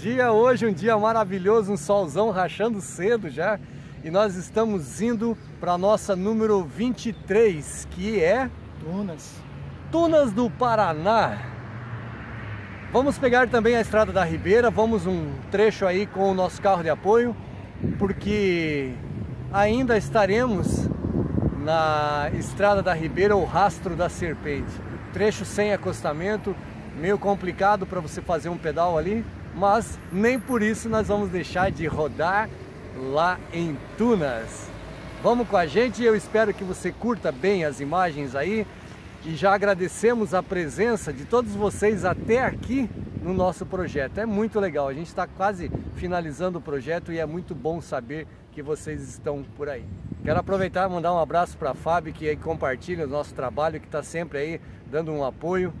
dia hoje, um dia maravilhoso, um solzão rachando cedo já. E nós estamos indo para a nossa número 23, que é Tunas. Tunas do Paraná. Vamos pegar também a Estrada da Ribeira, vamos um trecho aí com o nosso carro de apoio, porque ainda estaremos na Estrada da Ribeira, o Rastro da Serpente. Trecho sem acostamento, meio complicado para você fazer um pedal ali, mas nem por isso nós vamos deixar de rodar lá em Tunas. Vamos com a gente, eu espero que você curta bem as imagens aí e já agradecemos a presença de todos vocês até aqui no nosso projeto. É muito legal, a gente está quase finalizando o projeto e é muito bom saber que vocês estão por aí. Quero aproveitar e mandar um abraço para a Fábio que compartilha o nosso trabalho, que está sempre aí dando um apoio.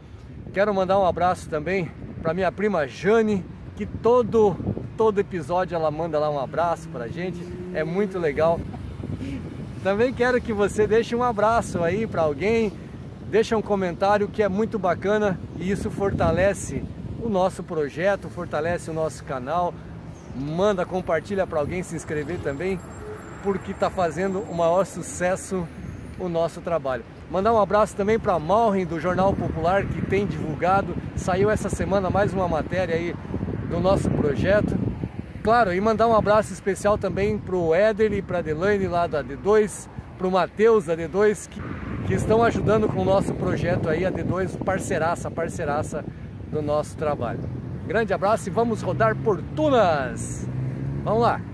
Quero mandar um abraço também para minha prima Jane, que todo, todo episódio ela manda lá um abraço para a gente, é muito legal. Também quero que você deixe um abraço aí para alguém, deixa um comentário que é muito bacana e isso fortalece o nosso projeto, fortalece o nosso canal. Manda, compartilha para alguém se inscrever também, porque está fazendo o maior sucesso o nosso trabalho. Mandar um abraço também para a Malrin do Jornal Popular que tem divulgado, saiu essa semana mais uma matéria aí do nosso projeto. Claro, e mandar um abraço especial também para o Éder e para a Delaine lá da D2, para o Matheus da D2, que, que estão ajudando com o nosso projeto aí, a D2, parceiraça, parceiraça do nosso trabalho. Grande abraço e vamos rodar por Tunas! Vamos lá!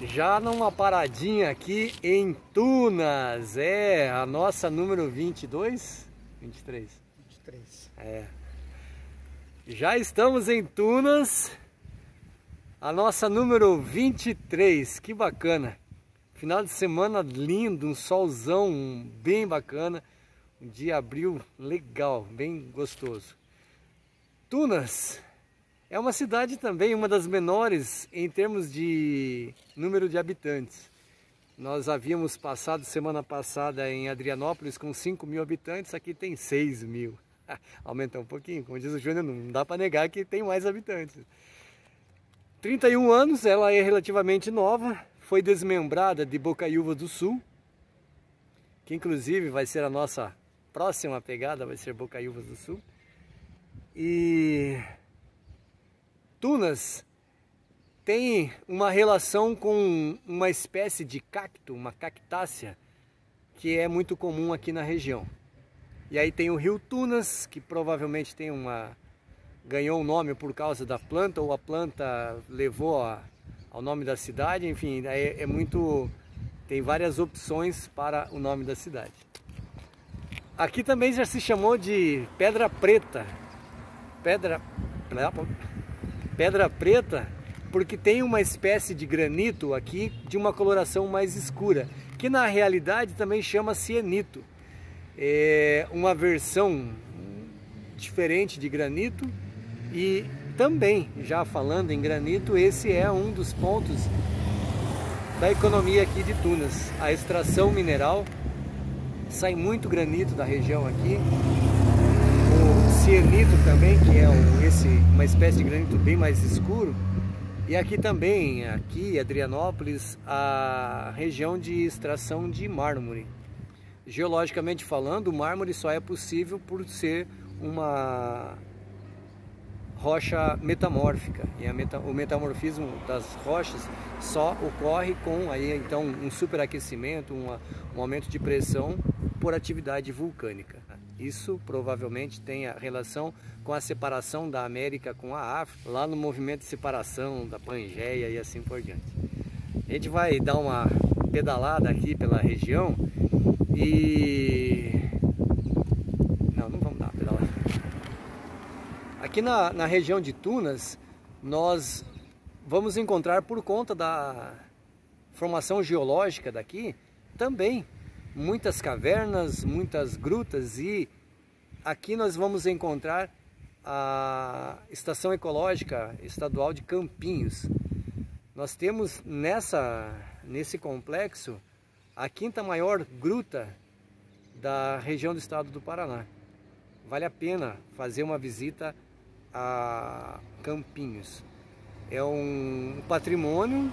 Já numa paradinha aqui em Tunas, é a nossa número 22, 23, 23. é. Já estamos em Tunas, a nossa número 23, que bacana. Final de semana lindo, um solzão bem bacana, um dia abril legal, bem gostoso. Tunas é uma cidade também, uma das menores em termos de número de habitantes. Nós havíamos passado semana passada em Adrianópolis com 5 mil habitantes, aqui tem 6 mil. Aumentou um pouquinho, como diz o Júnior, não dá para negar que tem mais habitantes. 31 anos, ela é relativamente nova, foi desmembrada de Bocaiúva do Sul, que inclusive vai ser a nossa próxima pegada, vai ser Bocaiúva do Sul. E Tunas tem uma relação com uma espécie de cacto, uma cactácea, que é muito comum aqui na região. E aí tem o rio Tunas, que provavelmente tem uma ganhou o nome por causa da planta ou a planta levou a, ao nome da cidade, enfim, é, é muito tem várias opções para o nome da cidade. Aqui também já se chamou de Pedra Preta. Pedra Pedra Preta porque tem uma espécie de granito aqui de uma coloração mais escura, que na realidade também chama cianito. É uma versão diferente de granito e também, já falando em granito, esse é um dos pontos da economia aqui de Tunas. A extração mineral, sai muito granito da região aqui. O cianito também, que é um, esse, uma espécie de granito bem mais escuro. E aqui também, aqui Adrianópolis, a região de extração de mármore. Geologicamente falando, o mármore só é possível por ser uma rocha metamórfica e meta, o metamorfismo das rochas só ocorre com aí então um superaquecimento, uma, um aumento de pressão por atividade vulcânica. Isso provavelmente tem relação com a separação da América com a África, lá no movimento de separação da Pangeia e assim por diante. A gente vai dar uma pedalada aqui pela região e Aqui na, na região de Tunas, nós vamos encontrar por conta da formação geológica daqui, também muitas cavernas, muitas grutas e aqui nós vamos encontrar a Estação Ecológica Estadual de Campinhos. Nós temos nessa, nesse complexo a quinta maior gruta da região do estado do Paraná. Vale a pena fazer uma visita a Campinhos. É um patrimônio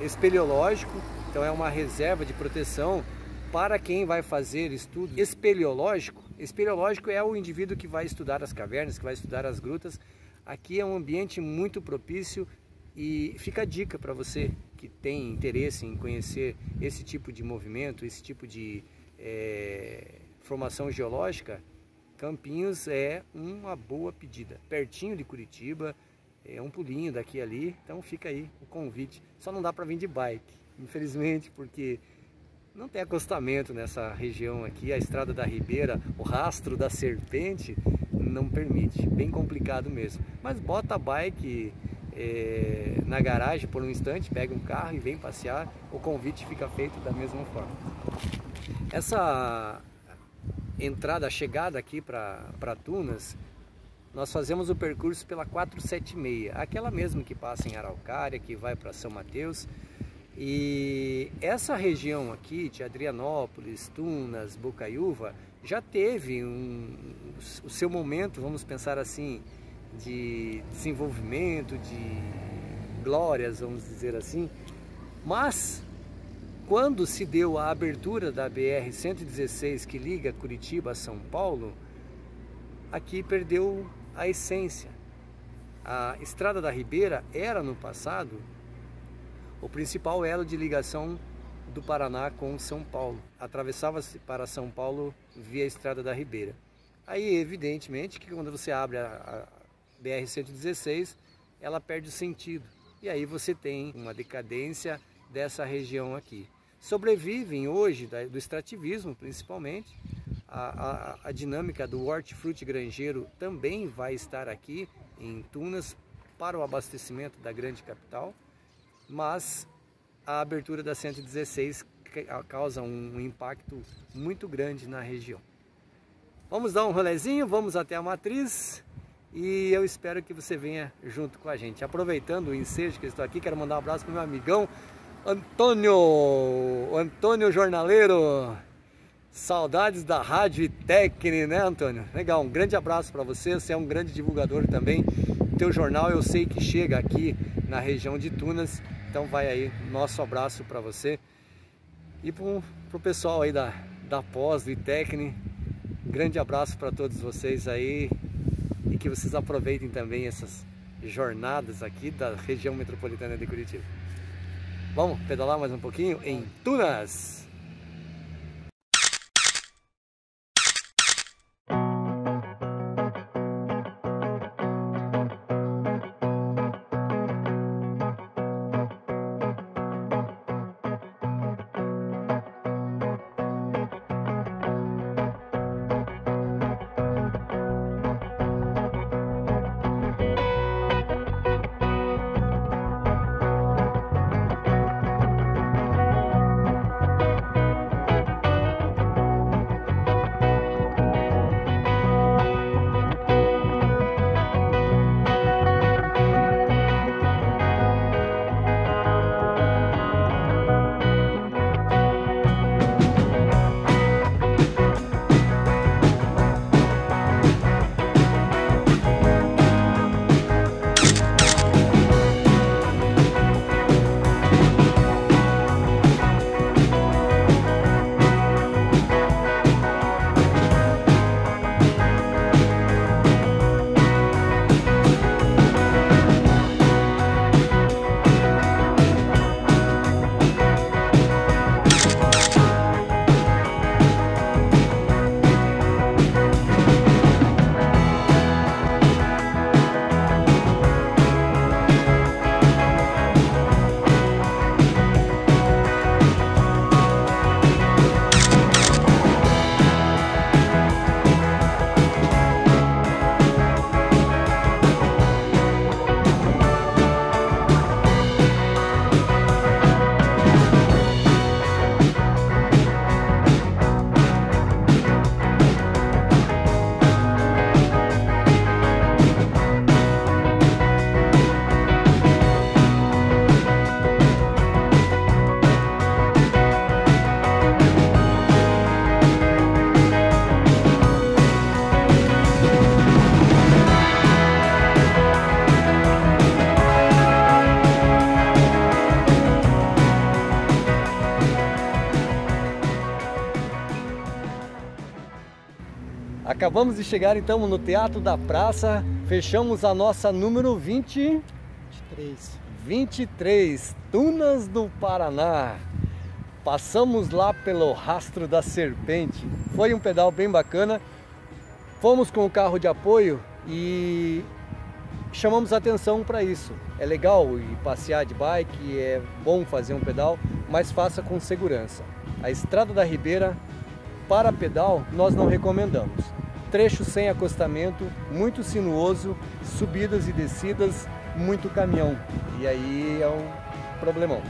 espeleológico, então é uma reserva de proteção para quem vai fazer estudo espeleológico. Espeleológico é o indivíduo que vai estudar as cavernas, que vai estudar as grutas. Aqui é um ambiente muito propício e fica a dica para você que tem interesse em conhecer esse tipo de movimento, esse tipo de é, formação geológica, Campinhos é uma boa pedida, pertinho de Curitiba, é um pulinho daqui ali, então fica aí o convite. Só não dá para vir de bike, infelizmente, porque não tem acostamento nessa região aqui, a estrada da Ribeira, o rastro da serpente não permite, bem complicado mesmo. Mas bota a bike é, na garagem por um instante, pega um carro e vem passear, o convite fica feito da mesma forma. Essa entrada, a chegada aqui para Tunas, nós fazemos o percurso pela 476, aquela mesma que passa em Araucária, que vai para São Mateus. E essa região aqui de Adrianópolis, Tunas, Bocaiúva, já teve um, o seu momento, vamos pensar assim, de desenvolvimento, de glórias, vamos dizer assim, mas quando se deu a abertura da BR-116 que liga Curitiba a São Paulo, aqui perdeu a essência. A Estrada da Ribeira era no passado o principal elo de ligação do Paraná com São Paulo. Atravessava-se para São Paulo via Estrada da Ribeira. Aí, evidentemente, que quando você abre a, a BR-116, ela perde o sentido. E aí você tem uma decadência dessa região aqui sobrevivem hoje do extrativismo principalmente. A, a, a dinâmica do hortifruti granjeiro também vai estar aqui em Tunas para o abastecimento da grande capital, mas a abertura da 116 causa um impacto muito grande na região. Vamos dar um rolezinho, vamos até a matriz e eu espero que você venha junto com a gente. Aproveitando o ensejo que eu estou aqui, quero mandar um abraço para o meu amigão Antônio, Antônio Jornaleiro, saudades da Rádio e né Antônio? Legal, um grande abraço para você, você é um grande divulgador também. Teu jornal eu sei que chega aqui na região de Tunas, então vai aí nosso abraço para você. E para o pessoal aí da, da pós, do ITECNE, grande abraço para todos vocês aí e que vocês aproveitem também essas jornadas aqui da região metropolitana de Curitiba. Vamos pedalar mais um pouquinho em Tunas. Acabamos de chegar então no Teatro da Praça, fechamos a nossa número 20... 23. 23, Tunas do Paraná. Passamos lá pelo Rastro da Serpente. Foi um pedal bem bacana. Fomos com o carro de apoio e chamamos atenção para isso. É legal ir passear de bike, é bom fazer um pedal, mas faça com segurança. A Estrada da Ribeira para pedal, nós não recomendamos. Trecho sem acostamento, muito sinuoso, subidas e descidas, muito caminhão. E aí é um problemão.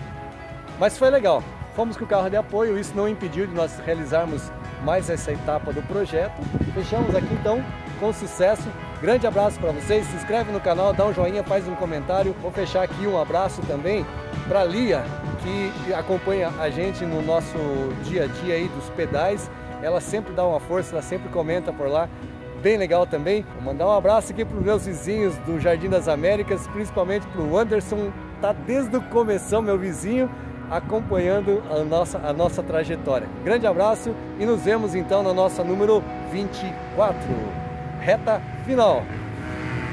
Mas foi legal. Fomos com o carro de apoio, isso não impediu de nós realizarmos mais essa etapa do projeto. Fechamos aqui então com sucesso. Grande abraço para vocês, se inscreve no canal, dá um joinha, faz um comentário. Vou fechar aqui um abraço também para Lia, que acompanha a gente no nosso dia a dia aí dos pedais ela sempre dá uma força, ela sempre comenta por lá. Bem legal também. Vou mandar um abraço aqui para os meus vizinhos do Jardim das Américas, principalmente para o Anderson, tá desde o começo, meu vizinho, acompanhando a nossa, a nossa trajetória. Grande abraço e nos vemos então na nossa número 24, reta final.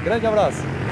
Grande abraço!